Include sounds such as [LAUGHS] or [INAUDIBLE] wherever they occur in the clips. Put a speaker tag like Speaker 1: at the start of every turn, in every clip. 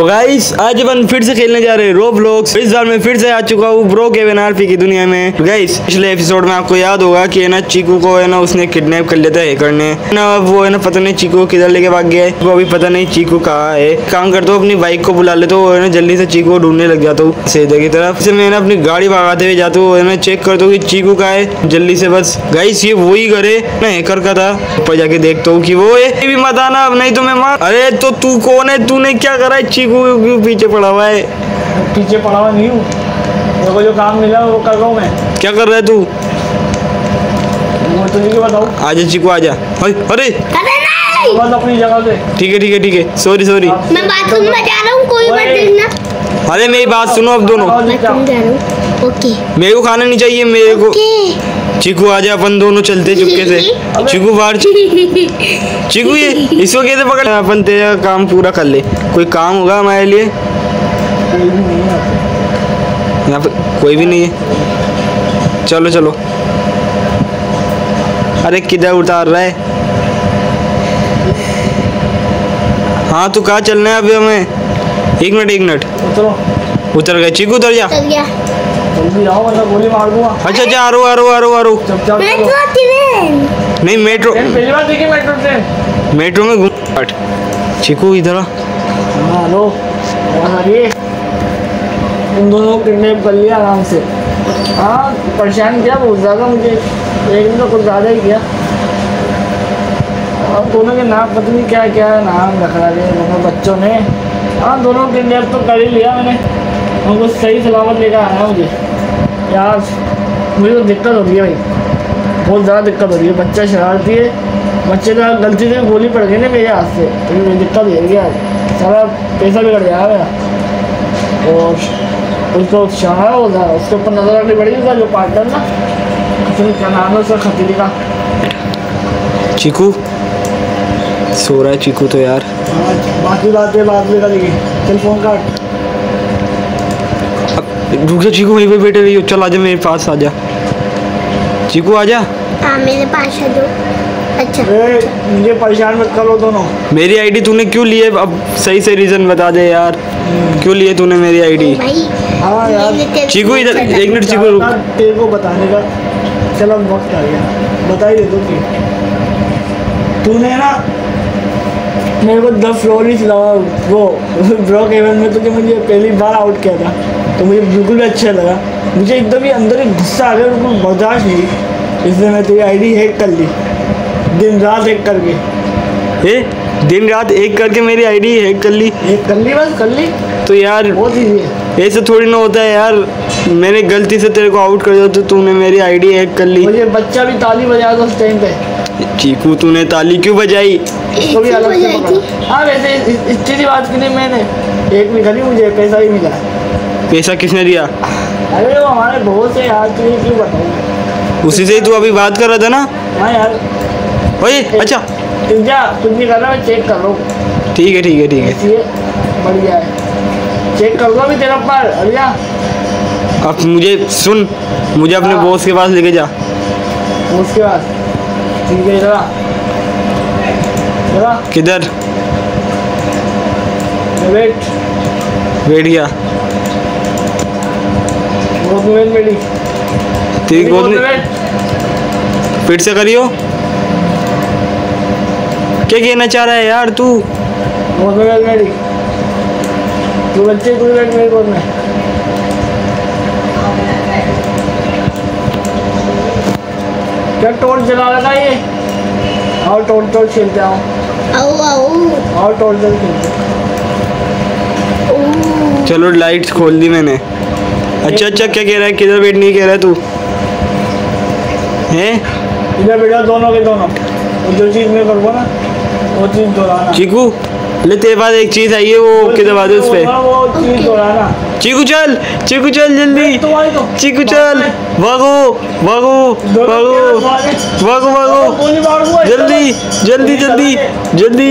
Speaker 1: तो गाइस आज अपन फिर से खेलने जा रहे हैं रो ब्लॉक्स इस बार मैं फिर से आ चुका हूँ ब्रो के एनआरपी की दुनिया में। तो गाइस पिछले एपिसोड में आपको याद होगा कि है ना, चीकू को है ना, उसने किडनैप कर लिया था हैकर ने। ना, अब वो है ना, पता नहीं चीकू को किधर लेके भाग गया है। वो अभी पता नहीं चीकू कहाँ है। काम करते हो, अपनी बाइक को बुला लेते हो है ना, जल्दी से चीकू को ढूँढने लग जाता हूँ, सीधे की तरफ़। से मैं ना, अपनी गाड़ी भगाते हुए जाता हूँ ना चेक करता हूँ कि चीकू का है। जल्दी से बस। गाइस ये वही घर है ना हैकर का था। ऊपर जाके देखता हूँ कि वो है। भी मत आना, अब नहीं तो मैं अरे तो तू कौन है? तूने क्या करा है? चीकू क्यों पीछे पड़ा हुआ है?
Speaker 2: पीछे पड़ा हुआ नहीं हूँ। मेरे को जो काम मिला वो कर रहा हूँ मैं।
Speaker 1: क्या कर रहा है तू?
Speaker 2: वो तुझे बताऊँ
Speaker 1: आजा चीकू आजा अरे
Speaker 2: बस अपनी जगह
Speaker 1: ठीक है ठीक है ठीक है। सॉरी सॉरी
Speaker 3: मैं बाथरूम में जा रहा हूँ कोई मत देखना।
Speaker 1: अरे मेरी बात सुनो अब दोनों।
Speaker 3: बाथरूम जा रहा हूँ। ओके।
Speaker 1: मेरे को खाना नहीं चाहिए मेरे को
Speaker 3: ओके।
Speaker 1: आ आजा अपन दोनों चलते चुपके से। [LAUGHS] चीकू बाहर चीकू ये इसको कैसे पकड़। अपन तेरा काम पूरा कर ले। कोई काम होगा हमारे लिए? यहाँ पे कोई भी नहीं है। चलो चलो। अरे किधर उतार रहा है? हाँ तू कहाँ चलना है अभी हमें? एक मिनट एक मिनट।
Speaker 2: तो
Speaker 1: उतर गए। चीकू उतर जा।
Speaker 2: वरना गोली मार दूँगा।
Speaker 1: अच्छा अच्छा आरो आरो आरो आरो।
Speaker 2: चुपचाप
Speaker 3: मैं
Speaker 2: चलो।
Speaker 3: तो ट्रेन
Speaker 1: नहीं मेट्रो
Speaker 2: पहली बार देखी मेट्रो ट्रेन
Speaker 1: मेट्रो में घूम चीकू इधर आ।
Speaker 2: हाँ हेलो और उन दोनों को किडनैप कर लिया आराम से। हाँ परेशान किया बहुत ज़्यादा मुझे। एक दिन तो कुछ ज़्यादा ही किया। और दोनों के नाम पता नहीं क्या क्या नाम रखा है? दोनों बच्चों ने। हाँ दोनों किडनैप तो कर ही लिया मैंने। उनको सही सलामत लेकर आना मुझे। यार मुझे तो दिक्कत हो रही है भाई। बहुत ज़्यादा दिक्कत हो रही है। बच्चा शरारती है। बच्चे का गलती से गोली पड़ गई ना मेरे हाथ से। तो मुझे दिक्कत हो रही है यार। सारा पैसा बिगड़ गया मेरा। और उसको शहर हो था उसके ऊपर नज़र रखनी पड़ेगी उसका जो पार्टनर ना। उसने क्या नाम है उसका? खतीरी का।
Speaker 1: चीकू? सो रहा है चीकू तो यार।
Speaker 2: हाँ, बाकी बातें बाद में करेगी। चल फ़ोन काट।
Speaker 1: रुक जा चीकू वहीं पे बैठे रही हो। चल आजा मेरे पास आजा चीकू आजा
Speaker 3: हाँ मेरे पास है दो। अच्छा।
Speaker 2: ए, मुझे परेशान मत करो दोनों।
Speaker 1: मेरी आईडी तूने क्यों लिए अब सही से रीजन बता दे यार। क्यों लिए तूने मेरी आईडी
Speaker 3: भाई
Speaker 2: हाँ यार।
Speaker 1: चीकू इधर एक मिनट चीकू रुक।
Speaker 2: तेरे को बताने का। चल अब वक्त आ गया। बता ही दे दो तूने ना मेरे को द फ्लोर ही चलावा वो ब्रॉक एवन में तुझे मुझे पहली बार आउट किया था तो मुझे बिल्कुल भी अच्छा लगा। मुझे एकदम ही अंदर ही गुस्सा आ गया बिल्कुल बर्दाश्त नहीं। इसलिए मैं तेरी आईडी हैक कर ली। दिन रात हैक करके।
Speaker 1: ए दिन रात एक करके मेरी आईडी हैक कर ली?
Speaker 2: हैक कर ली बस कर ली।
Speaker 1: तो यार
Speaker 2: बहुत ईजी है।
Speaker 1: ऐसे थोड़ी ना होता है यार मैंने गलती से तेरे को आउट कर दिया तो तूने मेरी आईडी हैक कर ली।
Speaker 2: मुझे बच्चा भी ताली बजाया था उस टाइम पे।
Speaker 1: चीकू तूने ताली क्यों बजाई?
Speaker 2: उसको भी अलग से पकड़ा। हाँ वैसे इस- इस चीज़ की बात की नहीं मैंने एक भी खरी मुझे पैसा भी मिला।
Speaker 1: पैसा किसने दिया?
Speaker 2: अरे वो हमारे बहुत से यार तुझे क्यों बताऊँ।
Speaker 1: उसी से ही तू अभी बात कर रहा था ना?
Speaker 2: हाँ यार।
Speaker 1: ओए अच्छा।
Speaker 2: तुम जा कुछ नहीं कर रहा मैं चेक कर रहा हूँ।
Speaker 1: ठीक है ठीक है ठीक है।
Speaker 2: बढ़िया है। चेक कर लो अभी तेरा पर अरिया
Speaker 1: अब मुझे सुन मुझे अपने
Speaker 2: हाँ।
Speaker 1: बॉस के पास लेके जा।
Speaker 2: उसके बाद ठीक है जरा जरा
Speaker 1: किधर?
Speaker 2: वेट।
Speaker 1: गया
Speaker 2: वेट मेरी
Speaker 1: तेरी गोद में फिर से करियो। क्या कहना चाह रहा है यार तू?
Speaker 2: तू बच्चे तू वेट मेरी गोद में। क्या टोर्च जला लगा ये। और टोर्च टोर्च खेलते आओ।
Speaker 3: आओ आओ।
Speaker 2: और टोर्च टोर्च खेलते
Speaker 1: चलो लाइट्स खोल दी मैंने। अच्छा अच्छा क्या कह रहा है? किधर बैठने की कह रहा है तू? हैं?
Speaker 2: इधर बैठा दोनों के दोनों। वो जो चीज़ मैं करूँगा ना वो चीज़ दोहराना।
Speaker 1: चीकू? ले तेरे पास एक चीज़ आई है वो किधर बात है उस पे।
Speaker 2: वो चीज़ दोहराना।
Speaker 1: चीकू चल चीकू चल जल्दी।
Speaker 2: तुम्हारी तो
Speaker 1: चीकू चल। भागो भागो भागो। भागो भागो।
Speaker 2: मार दूँगा
Speaker 1: जल्दी जल्दी जल्दी जल्दी।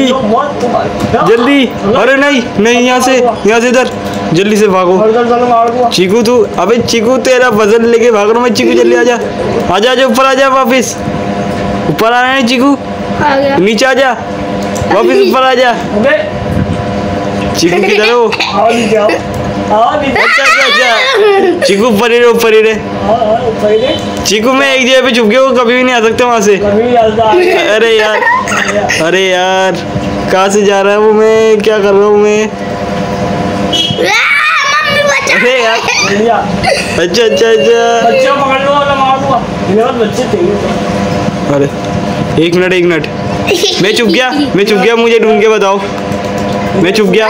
Speaker 1: जल्दी। अरे नहीं नहीं यहाँ से यहाँ से इधर। जल्दी से भागो। चीकू तू अबे चीकू तेरा वज़न लेके भाग रहा हूँ मैं। चीकू जल्दी आजा आजा आजा ऊपर आजा वापिस। ऊपर आना है चीकू।
Speaker 3: आ गया।
Speaker 1: नीचे आजा वापिस ऊपर आजा
Speaker 2: अबे
Speaker 1: चीकू किधर हो अच्छा अच्छा अच्छा चीकू ऊपर ही रहे ऊपर ही
Speaker 2: पहले
Speaker 1: चीकू मैं एक जगह पे छुप गया वो कभी भी नहीं आ सकता वहाँ से
Speaker 2: कभी आता
Speaker 1: अरे यार अरे यार कहाँ से जा रहा है वो मैं क्या कर रहा हूँ मैं
Speaker 3: मम्मी बचा
Speaker 1: अरे यार अच्छा अच्छा अच्छा अरे एक मिनट एक मिनट मैं चुप गया मैं चुप गया मुझे ढूंढ के बताओ। मैं चुप गया।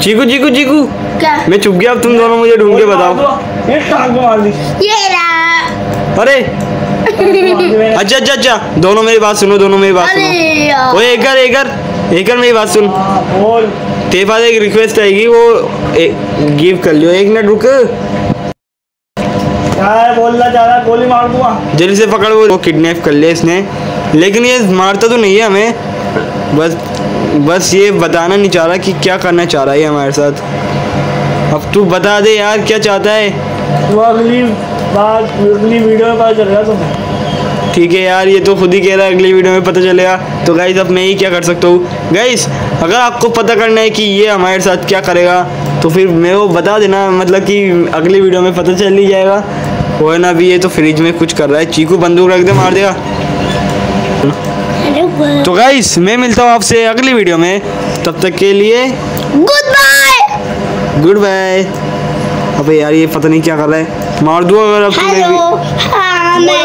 Speaker 1: चीकू चीकू चीकू।
Speaker 3: क्या?
Speaker 1: मैं चुप गया अब तुम दोनों मुझे ढूंढ के बताओ।
Speaker 2: एक
Speaker 3: ये
Speaker 1: अरे। अच्छा अच्छा अच्छा। दोनों मेरी बात सुनो दोनों मेरी बात सुनो।
Speaker 3: अरे यार।
Speaker 1: ओए एकर एकर एकर मेरी बात सुन।
Speaker 2: हाँ
Speaker 1: तेरे पास एक रिक्वेस्ट आएगी वो गिव कर लियो। एक मिनट रुक।
Speaker 2: है बोलना चाह रहा गोली मार दूँगा।
Speaker 1: जल्दी से पकड़ वो, वो किडनैप कर लिया इसने। लेकिन ये मारता तो नहीं है हमें। बस बस ये बताना नहीं चाह रहा कि क्या करना चाह रहा है हमारे साथ। अब तू बता दे यार क्या चाहता है?
Speaker 2: तो अगली बात अगली वीडियो में पता चलेगा तुम्हें।
Speaker 1: ठीक है यार ये तो खुद ही कह रहा है अगली वीडियो में पता चलेगा। तो गाइस अब मैं ही क्या कर सकता हूँ? गाइस अगर आपको पता करना है कि ये हमारे साथ क्या करेगा तो फिर मेरे को बता देना मतलब कि अगली वीडियो में पता चल ही जाएगा। वो है ना अभी ये तो फ्रिज में कुछ कर रहा है। चीकू बंदूक रख दे मार देगा। तो गाइस मैं मिलता हूँ आपसे अगली वीडियो में। तब तक के लिए
Speaker 3: गुड बाय
Speaker 1: गुड बाय अबे यार ये पता नहीं क्या कर रहा है। मार दूँ अगर
Speaker 3: मैं